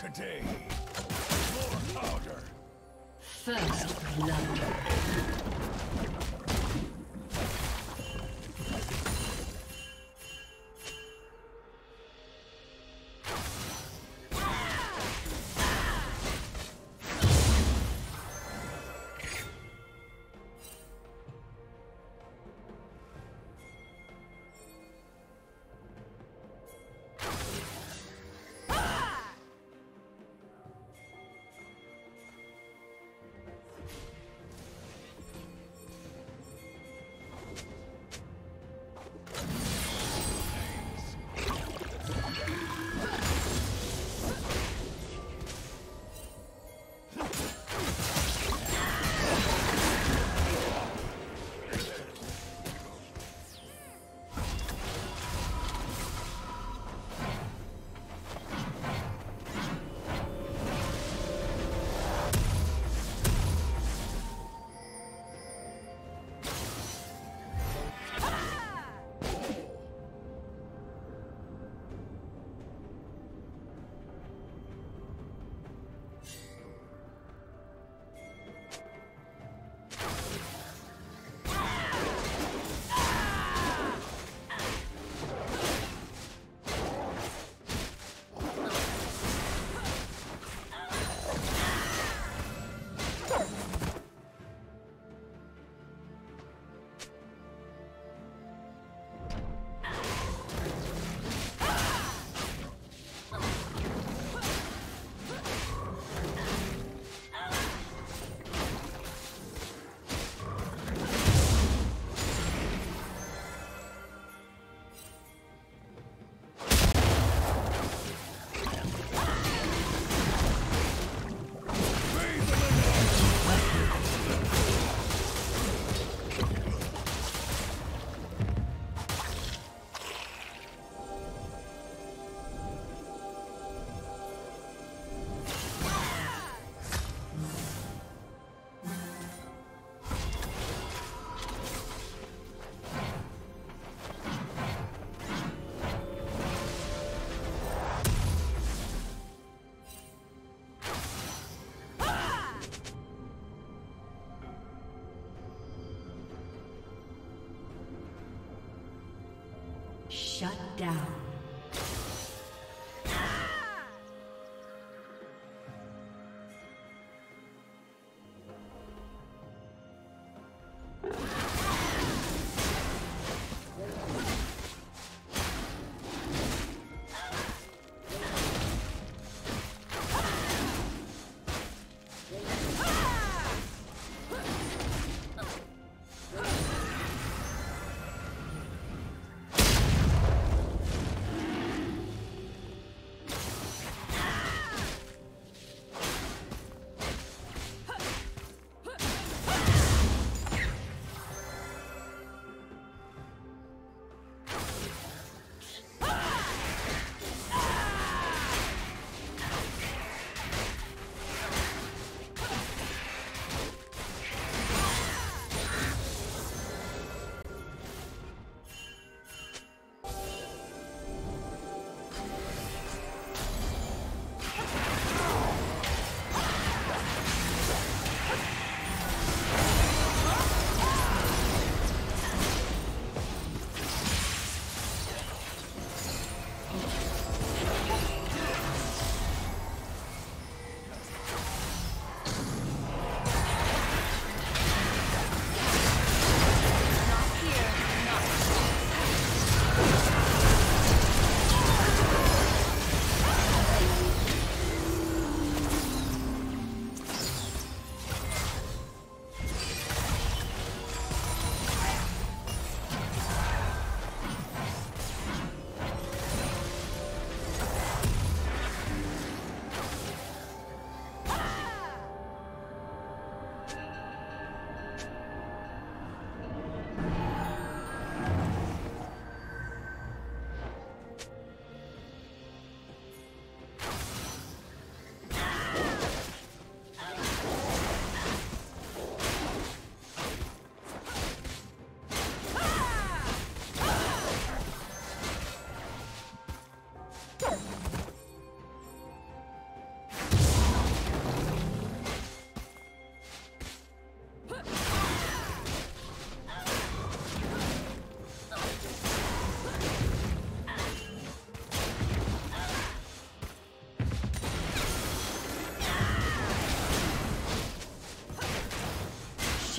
today. More powder. First blood. Shut down.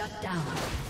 Shut down.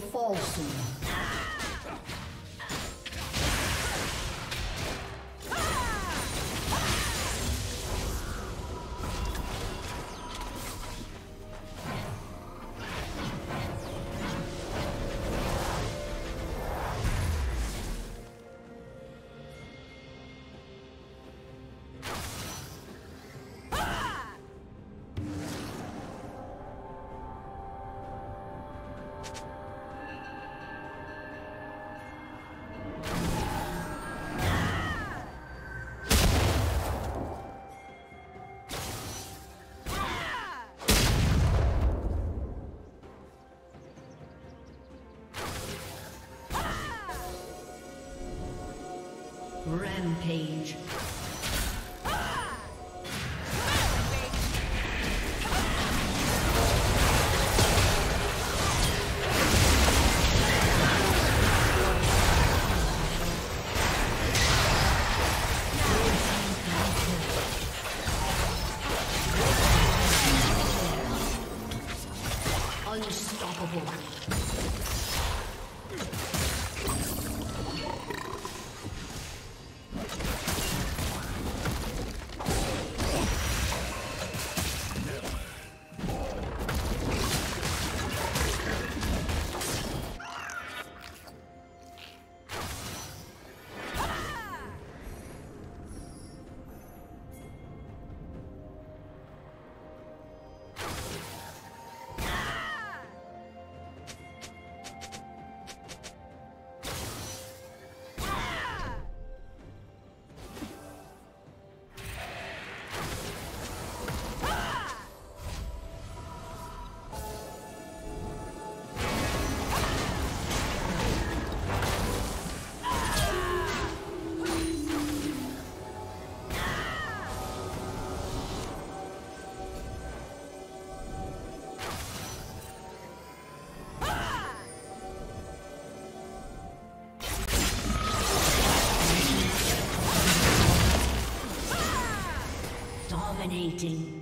Falso. Rampage. Unstoppable. Dominating.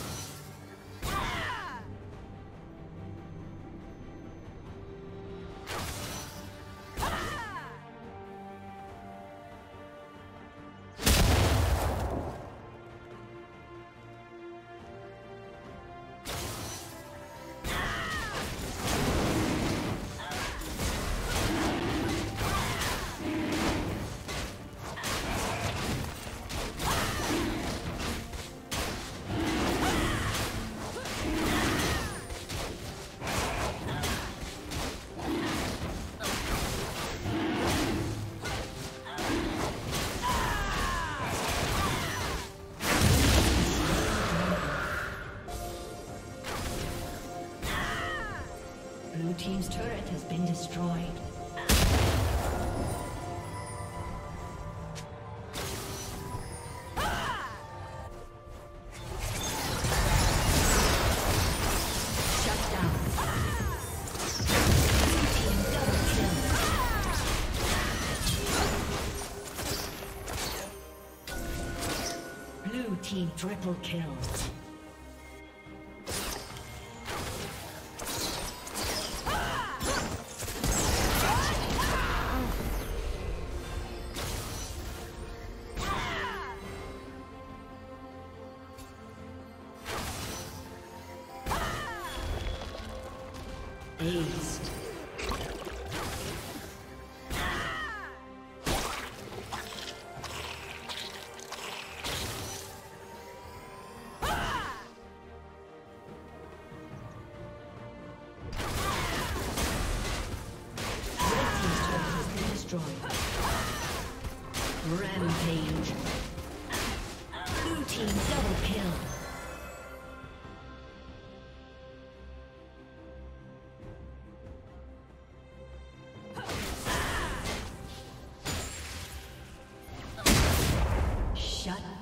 Triple kill.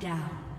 down.